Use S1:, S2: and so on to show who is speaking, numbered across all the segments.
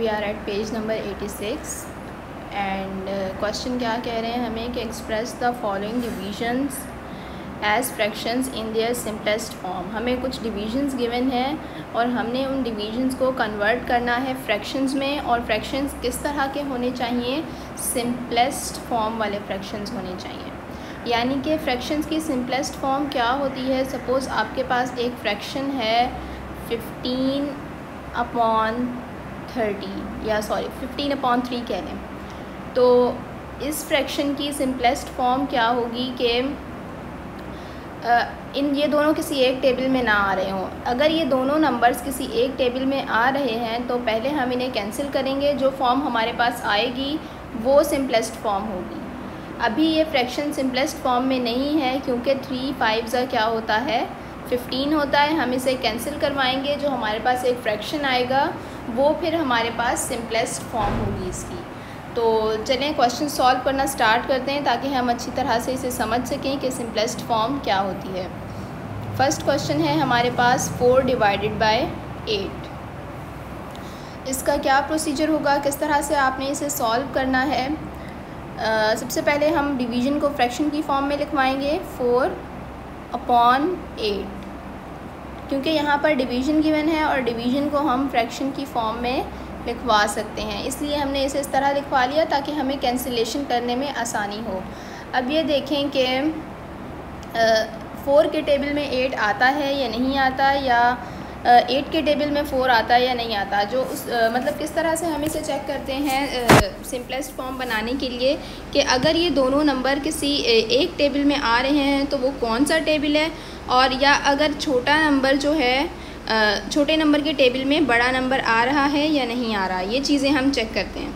S1: We are at page number eighty six and question क्या कह रहे हैं? हमें कि express the following divisions as fractions in their simplest form हमें कुछ डिविजन्स गिवन हैं और हमने उन डिविजन्स को कन्वर्ट करना है फ्रैक्शंस में और फ्रैक्शंस किस तरह के होने चाहिए? सिंपलेस्ट फॉर्म वाले फ्रैक्शंस होने चाहिए। यानी कि फ्रैक्शंस की सिंपलेस्ट फॉर्म क्या होती है? सपोज़ आपके पास एक फ्रैक्शन है फिफ्टीन अपॉन थर्टी या सॉरी फिफ्टीन अपॉन थ्री कह लें तो इस फ्रैक्शन की सिंपलेस्ट फॉर्म क्या होगी कि इन ये दोनों किसी एक टेबल में ना आ रहे हों। अगर ये दोनों नंबर्स किसी एक टेबल में आ रहे हैं तो पहले हम इन्हें कैंसिल करेंगे। जो फॉर्म हमारे पास आएगी, वो सिंपलेस्ट फॉर्म होगी। अभी ये फ्रैक्शन सिंपलेस्ट फॉर्म में नहीं है, क्योंकि थ्री फाइव ज़ा क्या होता है? फिफ्टीन होता है। हम इसे कैंसिल करवाएँगे, जो हमारे पास एक फ्रैक्शन आएगा। वो फिर हमारे पास सिंपलेस्ट फॉर्म होगी इसकी। तो चलें क्वेश्चन सॉल्व करना स्टार्ट करते हैं ताकि हम अच्छी तरह से इसे समझ सकें कि सिंपलेस्ट फॉर्म क्या होती है। फ़र्स्ट क्वेश्चन है हमारे पास फोर डिवाइडेड बाय एट इसका क्या प्रोसीजर होगा? किस तरह से आपने इसे सॉल्व करना है? आ, सबसे पहले हम डिवीज़न को फ्रैक्शन की फॉर्म में लिखवाएँगे। फोर अपॉन एट क्योंकि यहाँ पर डिवीज़न गिवन है और डिवीज़न को हम फ्रैक्शन की फॉर्म में लिखवा सकते हैं। इसलिए हमने इसे इस तरह लिखवा लिया ताकि हमें कैंसिलेशन करने में आसानी हो। अब ये देखें कि फ़ोर के टेबल में एट आता है या नहीं आता या एट के टेबल में फ़ोर आता है या नहीं आता। जो उस आ, मतलब किस तरह से हम इसे चेक करते हैं सिंपलेस्ट फॉर्म बनाने के लिए कि अगर ये दोनों नंबर किसी एक टेबल में आ रहे हैं तो वो कौन सा टेबल है और या अगर छोटा नंबर जो है छोटे नंबर के टेबल में बड़ा नंबर आ रहा है या नहीं आ रहा, ये चीज़ें हम चेक करते हैं।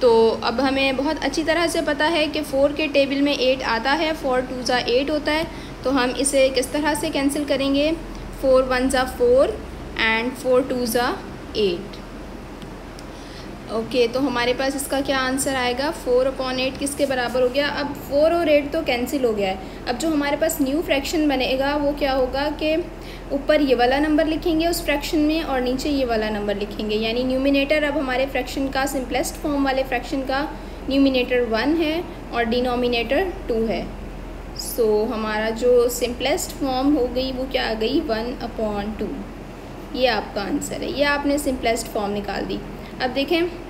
S1: तो अब हमें बहुत अच्छी तरह से पता है कि फ़ोर के टेबल में एट आता है, फ़ोर टू ज़ा एट होता है तो हम इसे किस तरह से कैंसिल करेंगे? फ़ोर वन ज़ा फ़ोर एंड फ़ोर टू ज़ा एट। ओके तो हमारे पास इसका क्या आंसर आएगा? फ़ोर अपॉन एट किसके बराबर हो गया? अब फ़ोर और एट तो कैंसिल हो गया है। अब जो हमारे पास न्यू फ्रैक्शन बनेगा वो क्या होगा कि ऊपर ये वाला नंबर लिखेंगे उस फ्रैक्शन में और नीचे ये वाला नंबर लिखेंगे। यानी न्यूमिनेटर अब हमारे फ्रैक्शन का सिंपलेस्ट फॉर्म वाले फ्रैक्शन का न्यूमिनेटर वन है और डिनोमिनेटर टू है। सो so, हमारा जो सिंपलेस्ट फॉर्म हो गई वो क्या आ गई? वन अपॉन टू ये आपका आंसर है। ये आपने सिंपलेस्ट फॉर्म निकाल दी। अब देखें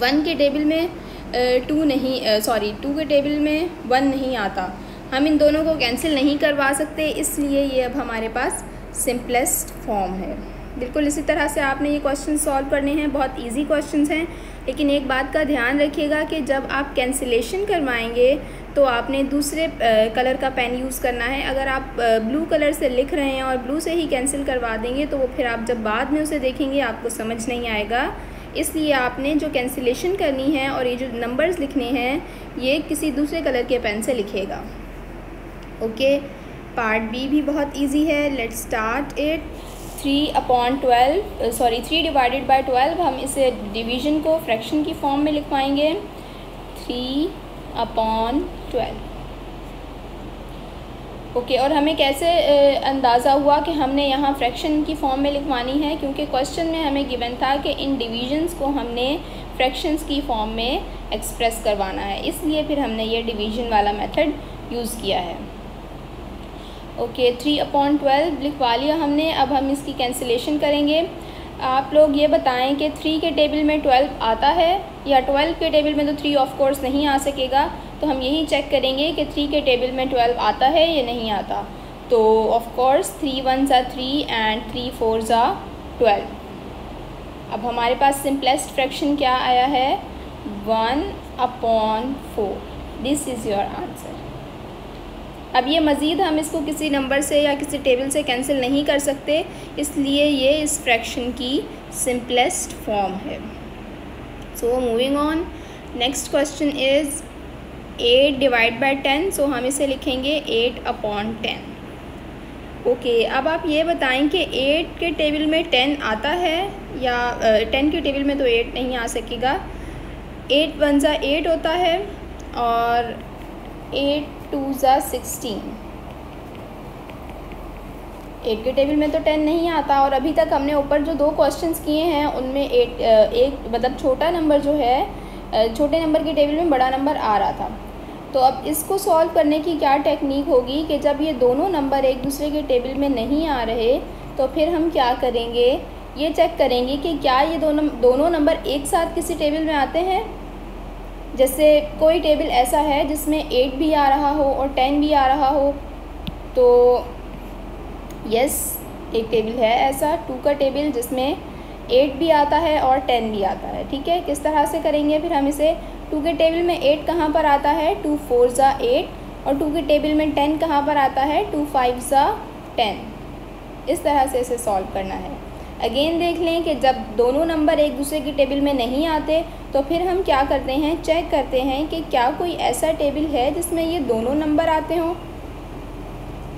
S1: वन के टेबल में टू नहीं सॉरी टू के टेबल में वन नहीं आता। हम इन दोनों को कैंसिल नहीं करवा सकते, इसलिए ये अब हमारे पास सिंपलेस्ट फॉर्म है। बिल्कुल इसी तरह से आपने ये क्वेश्चन सॉल्व करने हैं, बहुत इजी क्वेश्चंस हैं, लेकिन एक बात का ध्यान रखिएगा कि जब आप कैंसिलेशन करवाएँगे तो आपने दूसरे कलर का पेन यूज़ करना है। अगर आप ब्लू कलर से लिख रहे हैं और ब्लू से ही कैंसिल करवा देंगे तो वो फिर आप जब बाद में उसे देखेंगे, आपको समझ नहीं आएगा इसलिए आपने जो कैंसिलेशन करनी है और ये जो नंबर्स लिखने हैं, ये किसी दूसरे कलर के पेन से लिखेगा। ओके पार्ट बी भी बहुत इजी है। Let's start it three upon twelve sorry three divided by twelve हम इसे डिवीज़न को फ्रैक्शन की फॉर्म में लिखवाएँगे। Three upon twelve okay okay, और हमें कैसे अंदाज़ा हुआ कि हमने यहाँ फ्रैक्शन की फॉर्म में लिखवानी है? क्योंकि क्वेश्चन में हमें गिवन था कि इन डिवीजन्स को हमने फ्रैक्शंस की फॉर्म में एक्सप्रेस करवाना है। इसलिए फिर हमने ये डिवीज़न वाला मेथड यूज़ किया है। ओके थ्री अपॉन ट्वेल्व लिखवा लिया हमने। अब हम इसकी कैंसिलेशन करेंगे। आप लोग ये बताएँ कि थ्री के टेबल में ट्वेल्व आता है या ट्वेल्व के टेबल में तो थ्री ऑफ़ कोर्स नहीं आ सकेगा? तो हम यही चेक करेंगे कि थ्री के टेबल में ट्वेल्व आता है या नहीं आता। तो ऑफ़ कोर्स थ्री वन ज़ा थ्री एंड थ्री फोर ज़ा ट्वेल्व अब हमारे पास सिंपलेस्ट फ्रैक्शन क्या आया है? One upon four this is your answer अब ये मज़ीद हम इसको किसी नंबर से या किसी टेबल से कैंसिल नहीं कर सकते, इसलिए ये इस फ्रैक्शन की सिंपलेस्ट फॉर्म है। So moving on next question is eight divide by ten सो हम इसे लिखेंगे एट अपॉन टेन ओके अब आप ये बताएँ कि एट के टेबल में टेन आता है या टेन के टेबल में तो एट नहीं आ सकेगा. एट वन ज़ा एट होता है और एट टू ज़ा सिक्सटीन एट के टेबल में तो टेन नहीं आता और अभी तक हमने ऊपर जो दो क्वेश्चंस किए हैं, उनमें एट एक मतलब छोटा नंबर जो है छोटे नंबर के टेबल में बड़ा नंबर आ रहा था. तो अब इसको सॉल्व करने की क्या टेक्निक होगी कि जब ये दोनों नंबर एक दूसरे के टेबल में नहीं आ रहे तो फिर हम क्या करेंगे? ये चेक करेंगे कि क्या ये दोनों दोनों नंबर एक साथ किसी टेबल में आते हैं? जैसे कोई टेबल ऐसा है जिसमें एट भी आ रहा हो और टेन भी आ रहा हो तो यस एक टेबल है ऐसा टू का टेबल जिसमें एट भी आता है और टेन भी आता है, ठीक है? किस तरह से करेंगे फिर हम इसे? टू के टेबल में एट कहाँ पर आता है? टू फोर ज़ा एट और टू के टेबल में टेन कहाँ पर आता है? टू फाइव ज़ा टेन। इस तरह से इसे सॉल्व करना है। अगेन देख लें कि जब दोनों नंबर एक दूसरे के टेबल में नहीं आते तो फिर हम क्या करते हैं? चेक करते हैं कि क्या कोई ऐसा टेबल है जिसमें ये दोनों नंबर आते हों?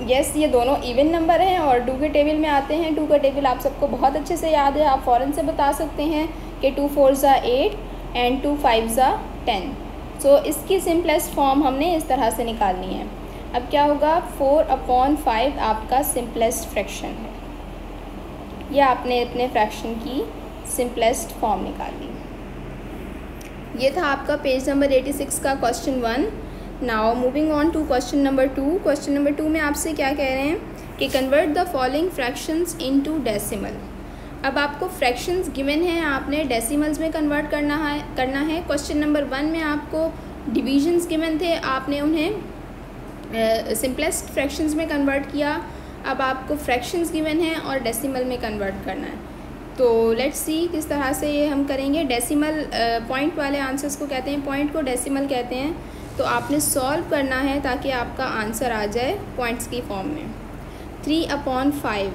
S1: यस ये दोनों इवन नंबर हैं और टू के टेबल में आते हैं। टू का टेबल आप सबको बहुत अच्छे से याद है। आप फ़ौरन से बता सकते हैं कि टू फोर ज़ा एट एंड टू फाइव ज़ा टेन सो इसकी सिंपलेस्ट फॉर्म हमने इस तरह से निकालनी है। अब क्या होगा? फोर अपॉन फाइव आपका सिंपलेस्ट फ्रैक्शन है। यह आपने अपने फ्रैक्शन की सिंपलेस्ट फॉर्म निकाल। ये था आपका पेज नंबर एटी सिक्स का question one now moving on to question number two question number two में आपसे क्या कह रहे हैं? कि convert the following fractions into decimal अब आपको फ्रैक्शंस गिवन हैं, आपने डेसिमल्स में कन्वर्ट करना है करना है. क्वेश्चन नंबर वन में आपको डिविजन्स गिवन थे, आपने उन्हें सिंपलेस्ट फ्रैक्शंस में कन्वर्ट किया. अब आपको फ्रैक्शंस गिवन हैं और डेसिमल में कन्वर्ट करना है. तो लेट्स सी किस तरह से ये हम करेंगे. डेसिमल पॉइंट वाले आंसर्स को कहते हैं. पॉइंट को डेसिमल कहते हैं. तो आपने सॉल्व करना है ताकि आपका आंसर आ जाए पॉइंट्स की फॉर्म में। Three upon five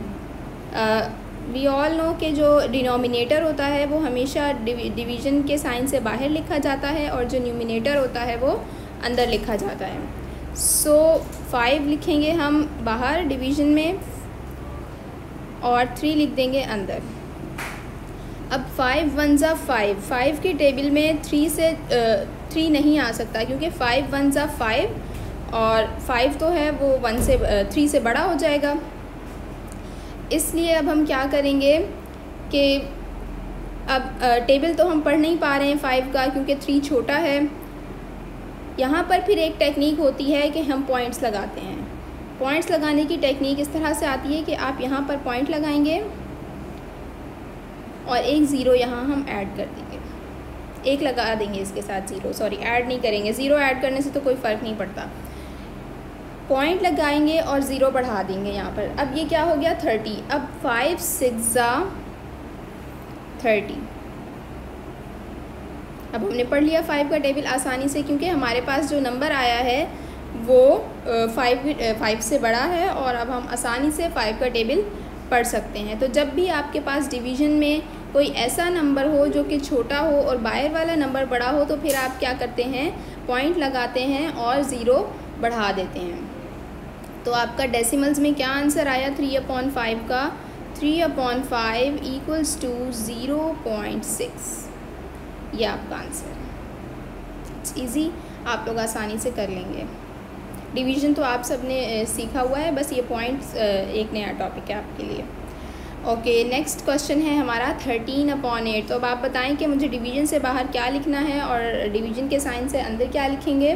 S1: we all know के जो डिनोमिनेटर होता है वो हमेशा डिवीज़न के साइन से बाहर लिखा जाता है और जो न्यूमिनेटर होता है वो अंदर लिखा जाता है। सो so, फाइव लिखेंगे हम बाहर डिवीज़न में और थ्री लिख देंगे अंदर। अब फाइव वन ज़ा फाइव फाइव की टेबल में थ्री से थ्री नहीं आ सकता क्योंकि फ़ाइव वन ज़ा फाइव और फाइव तो है वो वन से थ्री से बड़ा हो जाएगा। इसलिए अब हम क्या करेंगे कि अब टेबल तो हम पढ़ नहीं पा रहे हैं फ़ाइव का क्योंकि थ्री छोटा है। यहाँ पर फिर एक टेक्निक होती है कि हम पॉइंट्स लगाते हैं। पॉइंट्स लगाने की टेक्निक इस तरह से आती है कि आप यहाँ पर पॉइंट लगाएँगे। और एक ज़ीरो यहाँ हम ऐड कर देंगे। एक लगा देंगे इसके साथ ज़ीरो। सॉरी, ऐड नहीं करेंगे। ज़ीरो ऐड करने से तो कोई फ़र्क नहीं पड़ता। पॉइंट लगाएँगे और ज़ीरो बढ़ा देंगे यहाँ पर। अब ये क्या हो गया? थर्टी। अब फाइव, सिक्सा थर्टी। अब हमने पढ़ लिया फाइव का टेबल आसानी से क्योंकि हमारे पास जो नंबर आया है वो फाइव फाइव से बड़ा है और अब हम आसानी से फाइव का टेबल पढ़ सकते हैं। तो जब भी आपके पास डिवीज़न में कोई ऐसा नंबर हो जो कि छोटा हो और बाहर वाला नंबर बड़ा हो तो फिर आप क्या करते हैं? पॉइंट लगाते हैं और ज़ीरो बढ़ा देते हैं। तो आपका डेसिमल्स में क्या आंसर आया? थ्री अपॉन फाइव का। Three upon five equals to zero point six ये आपका आंसर है। इट्स ईज़ी आप लोग आसानी से कर लेंगे। डिवीज़न तो आप सबने सीखा हुआ है बस ये पॉइंट्स एक नया टॉपिक है आपके लिए। ओके नेक्स्ट क्वेश्चन है हमारा थर्टीन अपॉन एट तो अब आप बताएँ कि मुझे डिवीज़न से बाहर क्या लिखना है और डिवीज़न के साइन से अंदर क्या लिखेंगे?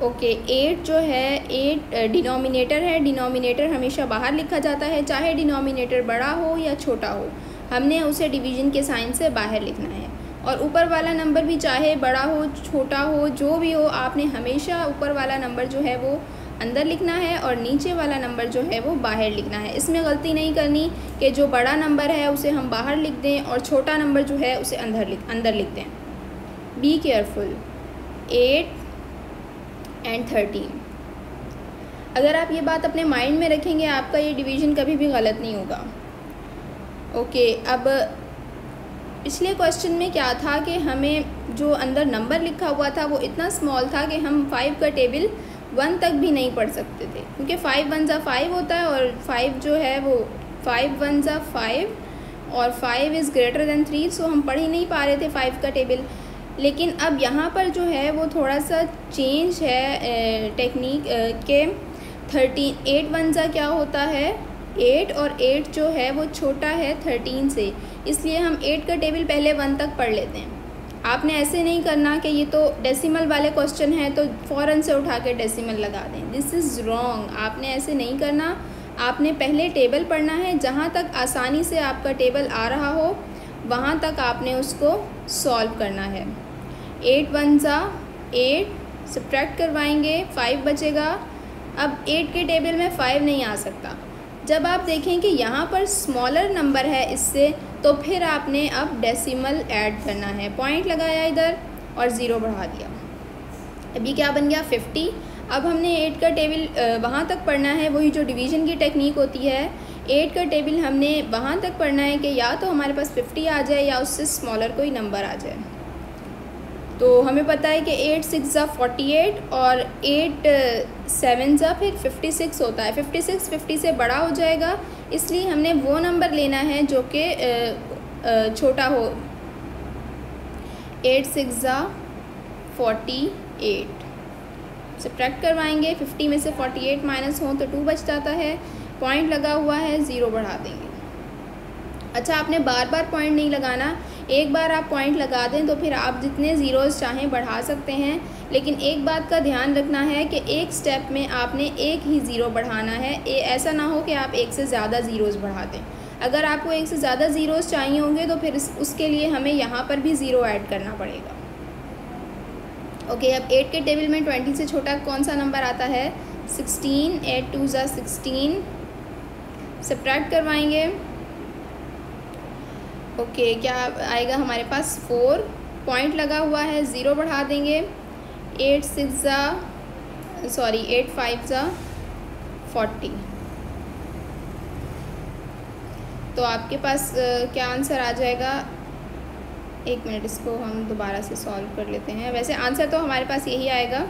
S1: ओके okay, एट जो है एट डिनोमिनेटर है। डिनोमिनेटर हमेशा बाहर लिखा जाता है चाहे डिनोमिनेटर बड़ा हो या छोटा हो। हमने उसे डिवीज़न के साइन से बाहर लिखना है। और ऊपर वाला नंबर भी चाहे बड़ा हो छोटा हो जो भी हो आपने हमेशा ऊपर वाला नंबर जो है वो अंदर लिखना है और नीचे वाला नंबर जो है वो बाहर लिखना है। इसमें गलती नहीं करनी कि जो बड़ा नंबर है उसे हम बाहर लिख दें और छोटा नंबर जो है उसे अंदर लिख अंदर लिख दें। Be careful eight and thirteen अगर आप ये बात अपने माइंड में रखेंगे आपका ये डिवीज़न कभी भी गलत नहीं होगा। ओके okay, अब पिछले क्वेश्चन में क्या था कि हमें जो अंदर नंबर लिखा हुआ था, वो इतना स्मॉल था कि हम फाइव का टेबल वन तक भी नहीं पढ़ सकते थे। क्योंकि फ़ाइव वन ज़ा फाइव होता है और फाइव जो है वो फाइव वन ज़ा फाइव और five is greater than three so हम पढ़ ही नहीं पा रहे थे फाइव का टेबल लेकिन अब यहाँ पर जो है वो थोड़ा सा चेंज है टेक्निक के थर्टीन एट वन ज़ा क्या होता है? एट और एट जो है वो छोटा है थर्टीन से। इसलिए हम एट का टेबल पहले वन तक पढ़ लेते हैं। आपने ऐसे नहीं करना कि ये तो डेसिमल वाले क्वेश्चन हैं तो फ़ौरन से उठा के डेसिमल लगा दें। दिस इज़ रॉन्ग आपने ऐसे नहीं करना। आपने पहले टेबल पढ़ना है, जहाँ तक आसानी से आपका टेबल आ रहा हो, वहाँ तक आपने उसको सॉल्व करना है। एट वन ज़ा एट सब्ट्रैक्ट करवाएँगे फाइव बचेगा। अब एट के टेबल में फ़ाइव नहीं आ सकता। जब आप देखें कि यहाँ पर स्मॉलर नंबर है इससे तो फिर आपने अब डेसिमल ऐड करना है। पॉइंट लगाया इधर और ज़ीरो बढ़ा दिया। अभी क्या बन गया? फिफ्टी अब हमने एट का टेबल वहाँ तक पढ़ना है। वही जो डिवीज़न की टेक्निक होती है एट का टेबल हमने वहाँ तक पढ़ना है कि या तो हमारे पास फिफ्टी आ जाए या उससे स्मॉलर कोई नंबर आ जाए। तो हमें पता है कि एट सिक्स ज़ा फोर्टी एट और एट सेवन ज़ा फिर फिफ्टी सिक्स होता है। फिफ्टी सिक्स फिफ्टी से बड़ा हो जाएगा, इसलिए हमने वो नंबर लेना है जो कि छोटा हो। एट सिक्स ज़ा फोर्टी एट सब्ट्रैक्ट करवाएँगे फिफ्टी में से फोर्टी एट माइनस हो तो टू बच जाता है। पॉइंट लगा हुआ है ज़ीरो बढ़ा देंगे। अच्छा आपने बार बार पॉइंट नहीं लगाना। एक बार आप पॉइंट लगा दें तो फिर आप जितने ज़ीरोज़ चाहें बढ़ा सकते हैं। लेकिन एक बात का ध्यान रखना है कि एक स्टेप में आपने एक ही ज़ीरो बढ़ाना है। ए, ऐसा ना हो कि आप एक से ज़्यादा ज़ीरोज़ बढ़ा दें। अगर आपको एक से ज़्यादा ज़ीरोज़ चाहिए होंगे तो फिर उसके लिए हमें यहाँ पर भी ज़ीरो ऐड करना पड़ेगा। ओके अब एट के टेबल में ट्वेंटी से छोटा कौन सा नंबर आता है? सिक्सटीन एट टू ज़ा सिक्सटीन सब्ट्रैक्ट करवाएँगे। ओके, क्या आएगा हमारे पास? फोर पॉइंट लगा हुआ है ज़ीरो बढ़ा देंगे। एट सिक्स ज़ा सॉरी एट फाइव ज़ा फोर्टी तो आपके पास क्या आंसर आ जाएगा? एक मिनट, इसको हम दोबारा से सॉल्व कर लेते हैं। वैसे आंसर तो हमारे पास यही आएगा।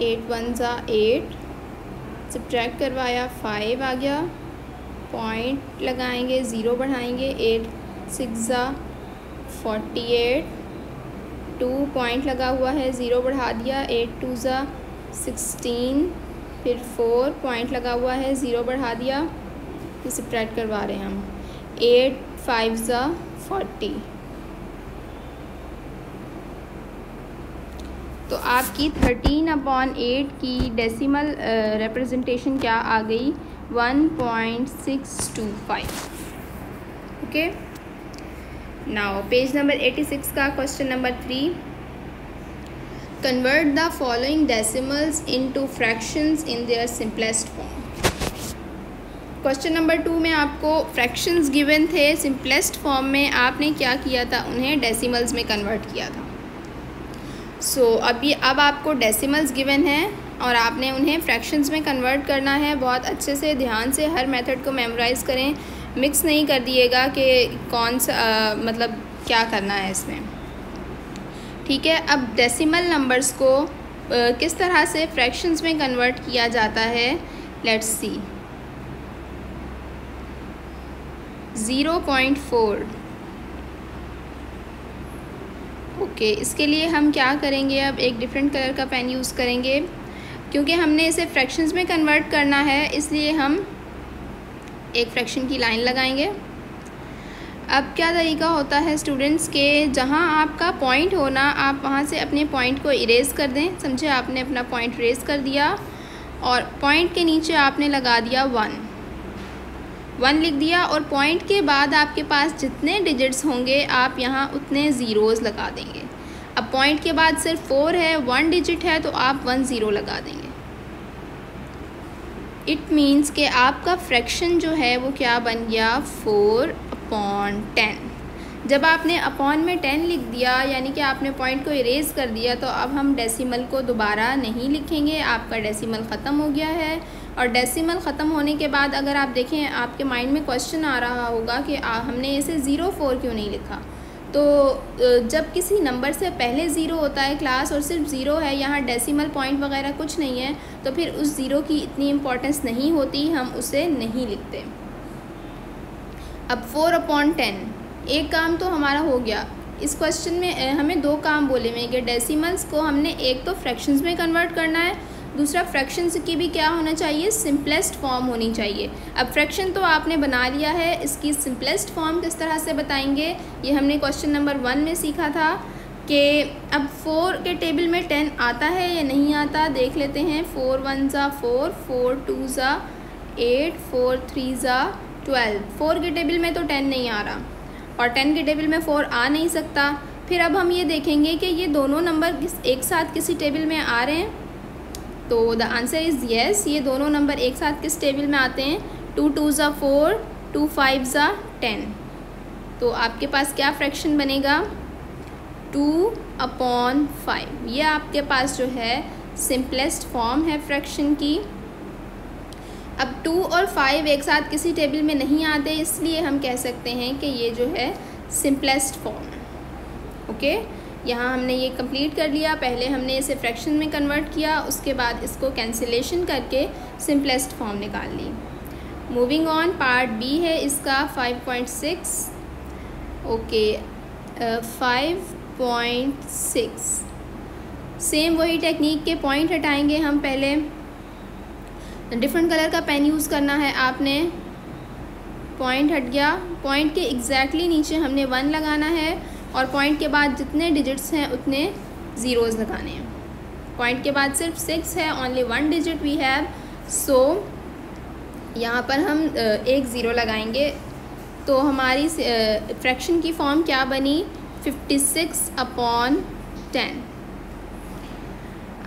S1: एट वन ज़ा एट सब्ट्रैक्ट करवाया फाइव आ गया पॉइंट लगाएँगे ज़ीरो बढ़ाएँगे एट सिक्स ज़ा फोर्टी एट टू पॉइंट लगा हुआ है ज़ीरो बढ़ा दिया एट टू ज़ा सिक्सटीन फिर फोर पॉइंट लगा हुआ है ज़ीरो बढ़ा दिया, फिर सब्ट्रैक्ट करवा रहे हैं हम एट फाइव ज़ा फोर्टी तो आपकी थर्टीन अपॉन एट की डेसिमल रिप्रेजेंटेशन क्या आ गई? One point six two five okay now page number eighty six का question number three convert the following decimals into fractions in their simplest form question number two में आपको fractions given थे simplest form में आपने क्या किया था? उन्हें डेसिमल्स में कन्वर्ट किया था। सो so, अभी अब आपको डेसिमल्स गिवन हैं और आपने उन्हें फ्रैक्शंस में कन्वर्ट करना है। बहुत अच्छे से ध्यान से हर मेथड को मेमोराइज़ करें। मिक्स नहीं कर दिएगा कि कौन सा आ, मतलब क्या करना है इसमें। ठीक है अब डेसिमल नंबर्स को आ, किस तरह से फ्रैक्शंस में कन्वर्ट किया जाता है? Let's see zero point four okay, इसके लिए हम क्या करेंगे? अब एक डिफरेंट कलर का पेन यूज़ करेंगे। क्योंकि हमने इसे फ्रैक्शंस में कन्वर्ट करना है, इसलिए हम एक फ्रैक्शन की लाइन लगाएँगे। अब क्या तरीका होता है स्टूडेंट्स के? जहाँ आपका पॉइंट होना आप वहाँ से अपने पॉइंट को इरेज़ कर दें। समझे, आपने अपना पॉइंट इरेज़ कर दिया और पॉइंट के नीचे आपने लगा दिया वन वन लिख दिया और पॉइंट के बाद आपके पास जितने डिजिट्स होंगे, आप यहाँ उतने ज़ीरोज़ लगा देंगे। अब पॉइंट के बाद सिर्फ़ फोर है वन डिजिट है तो आप वन ज़ीरो लगा देंगे। इट मीन्स कि आपका फ्रैक्शन जो है, वो क्या बन गया? फोर अपॉन टेन जब आपने अपॉन में टेन लिख दिया, यानी कि आपने पॉइंट को इरेज़ कर दिया तो अब हम डेसिमल को दोबारा नहीं लिखेंगे, आपका डेसिमल ख़त्म हो गया है। और डेसिमल ख़त्म होने के बाद अगर आप देखें आपके माइंड में क्वेश्चन आ रहा होगा कि आ, हमने इसे ज़ीरो फोर क्यों नहीं लिखा? तो जब किसी नंबर से पहले ज़ीरो होता है क्लास और सिर्फ़ ज़ीरो है यहाँ डेसिमल पॉइंट वगैरह कुछ नहीं है तो फिर उस ज़ीरो की इतनी इम्पोर्टेंस नहीं होती हम उसे नहीं लिखते। अब फोर अपॉन टेन एक काम तो हमारा हो गया। इस क्वेश्चन में हमें दो काम बोले हुए कि डेसिमल्स को हमने एक तो फ्रैक्शंस में कन्वर्ट करना है दूसरा फ्रैक्शंस की भी क्या होना चाहिए? सिंपलेस्ट फॉर्म होनी चाहिए। अब फ्रैक्शन तो आपने बना लिया है, इसकी सिंपलेस्ट फॉर्म किस तरह से बताएँगे? ये हमने क्वेश्चन नंबर वन में सीखा था कि अब फोर के टेबल में टेन आता है या नहीं आता, देख लेते हैं। फोर वन ज़ा फोर फोर टू ज़ा एट फोर थ्री ज़ा ट्वेल्व फोर के टेबल में तो टेन नहीं आ रहा और टेन के टेबल में फोर आ नहीं सकता। फिर अब हम ये देखेंगे कि ये दोनों नंबर एक साथ किसी टेबल में आ रहे हैं। तो द आंसर इज़ येस ये दोनों नंबर एक साथ किस टेबल में आते हैं? टू टू ज़ा फोर टू फाइव ज़ा टेन तो आपके पास क्या फ्रैक्शन बनेगा? टू अपॉन फाइव ये आपके पास जो है सिंपलेस्ट फॉर्म है फ्रैक्शन की. अब टू और फाइव एक साथ किसी टेबल में नहीं आते, इसलिए हम कह सकते हैं कि ये जो है सिंपलेस्ट फॉर्म ओके okay? यहाँ हमने ये कंप्लीट कर लिया। पहले हमने इसे फ्रैक्शन में कन्वर्ट किया, उसके बाद इसको कैंसिलेशन करके सिंपलेस्ट फॉर्म निकाल ली। मूविंग ऑन पार्ट बी है इसका five point six okay five point six same वही टेक्निक के पॉइंट हटाएँगे हम पहले। डिफरेंट कलर का पेन यूज़ करना है आपने। पॉइंट हट गया। पॉइंट के एग्जैक्टली exactly नीचे हमने वन लगाना है। और पॉइंट के बाद जितने डिजिट्स हैं, उतने ज़ीरोज़ लगाने हैं। पॉइंट के बाद सिर्फ़ सिक्स है only one digit we have so यहाँ पर हम एक ज़ीरो लगाएँगे। तो हमारी फ्रैक्शन की फॉर्म क्या बनी? फिफ्टी सिक्स अपॉन टेन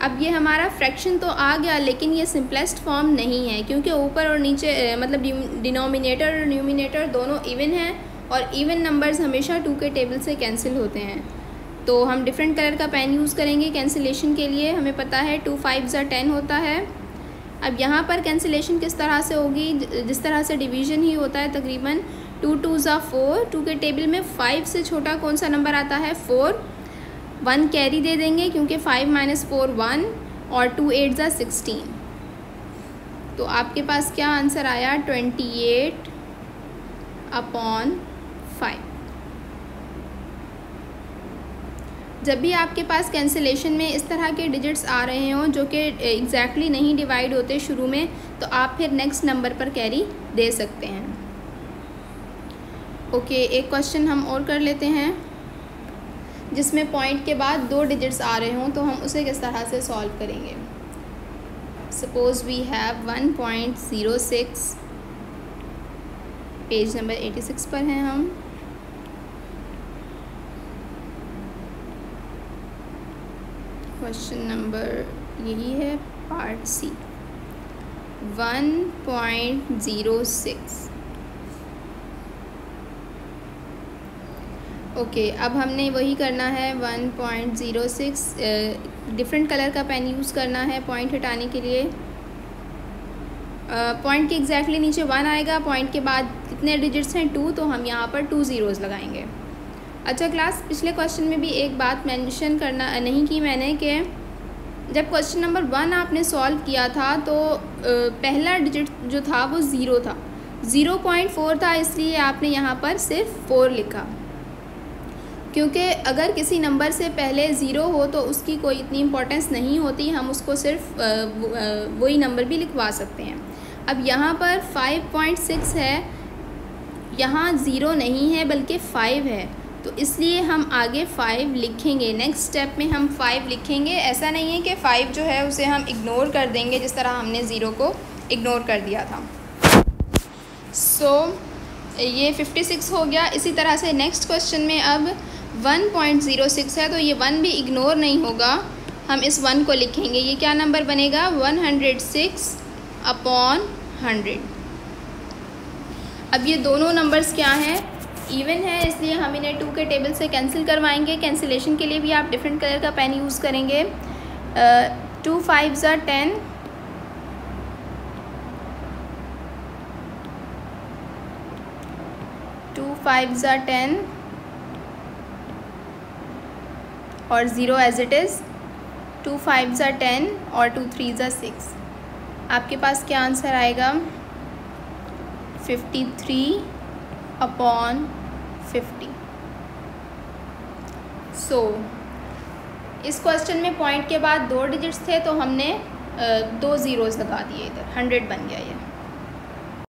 S1: अब ये हमारा फ्रैक्शन तो आ गया, लेकिन ये सिंपलेस्ट फॉर्म नहीं है, क्योंकि ऊपर और नीचे मतलब डिनोमिनेटर और न्यूमिनेटर दोनों इवन हैं। और इवन नंबर्स हमेशा टू के टेबल से कैंसिल होते हैं। तो हम डिफरेंट कलर का पेन यूज़ करेंगे कैंसिलेशन के लिए। हमें पता है टू फाइव ज़ा टेन होता है। अब यहाँ पर कैंसिलेशन किस तरह से होगी? जिस तरह से डिवीज़न ही होता है तकरीबन टू टू ज़ा फोर टू के टेबल में फ़ाइव से छोटा कौन सा नंबर आता है? फ़ोर वन कैरी दे देंगे क्योंकि फ़ाइव माइनस फोर वन और टू एट ज़ा सिक्सटीन तो आपके पास क्या आंसर आया? ट्वेंटी एट अपॉन फाइव जब भी आपके पास कैंसिलेशन में इस तरह के डिजिट्स आ रहे हों जो कि एग्जैक्टली नहीं डिवाइड होते शुरू में तो आप फिर नेक्स्ट नंबर पर कैरी दे सकते हैं। ओके okay, एक क्वेश्चन हम और कर लेते हैं जिसमें पॉइंट के बाद दो डिजिट्स आ रहे हों तो हम उसे किस तरह से सॉल्व करेंगे? Suppose we have one point zero six page number eighty six पर हैं हम। क्वेश्चन नंबर यही है part C one point zero six okay अब हमने वही करना है one point zero six different colour का पेन यूज़ करना है पॉइंट हटाने के लिए. पॉइंट uh, के एग्जैक्टली exactly नीचे वन आएगा पॉइंट के बाद कितने डिजिट्स हैं? टू तो हम यहाँ पर टू ज़ीरोज़ लगाएँगे. अच्छा क्लास पिछले क्वेश्चन में भी एक बात मेंशन करना, नहीं की मैंने कि जब क्वेश्चन नंबर वन आपने सॉल्व किया था तो पहला डिजिट जो था, वो ज़ीरो था। ज़ीरो पॉइंट फोर था, इसलिए आपने यहाँ पर सिर्फ़ फोर लिखा। क्योंकि अगर किसी नंबर से पहले ज़ीरो हो तो उसकी कोई इतनी इम्पोर्टेंस नहीं होती, हम उसको सिर्फ़ वही नंबर भी लिखवा सकते हैं। अब यहाँ पर फाइव पॉइंट सिक्स है, यहाँ ज़ीरो नहीं है, बल्कि फ़ाइव है। तो इसलिए हम आगे फ़ाइव लिखेंगे। नेक्स्ट स्टेप में हम फ़ाइव लिखेंगे। ऐसा नहीं है कि फ़ाइव जो है उसे हम इग्नोर कर देंगे जिस तरह हमने ज़ीरो को इग्नोर कर दिया था। सो so, ये फिफ्टी सिक्स हो गया। इसी तरह से नेक्स्ट क्वेश्चन में अब वन पॉइंट ज़ीरो सिक्स है तो ये वन भी इग्नोर नहीं होगा। हम इस वन को लिखेंगे। ये क्या नंबर बनेगा? One hundred six upon hundred अब ये दोनों नंबर्स क्या हैं? इवन है, इसलिए हम इन्हें टू के टेबल से कैंसिल करवाएँगे। कैंसिलेशन के लिए भी आप डिफरेंट कलर का पेन यूज़ करेंगे। टू फाइव ज़ा टेन टू फाइव ज़ा टेन और zero as it is two five ज़ा टेन और टू थ्री ज़ा सिक्स आपके पास क्या आंसर आएगा? Fifty three upon fifty so इस क्वेश्चन में पॉइंट के बाद दो डिजिट्स थे तो हमने दो ज़ीरोज़ लगा दिए इधर. हंड्रेड बन गया ये.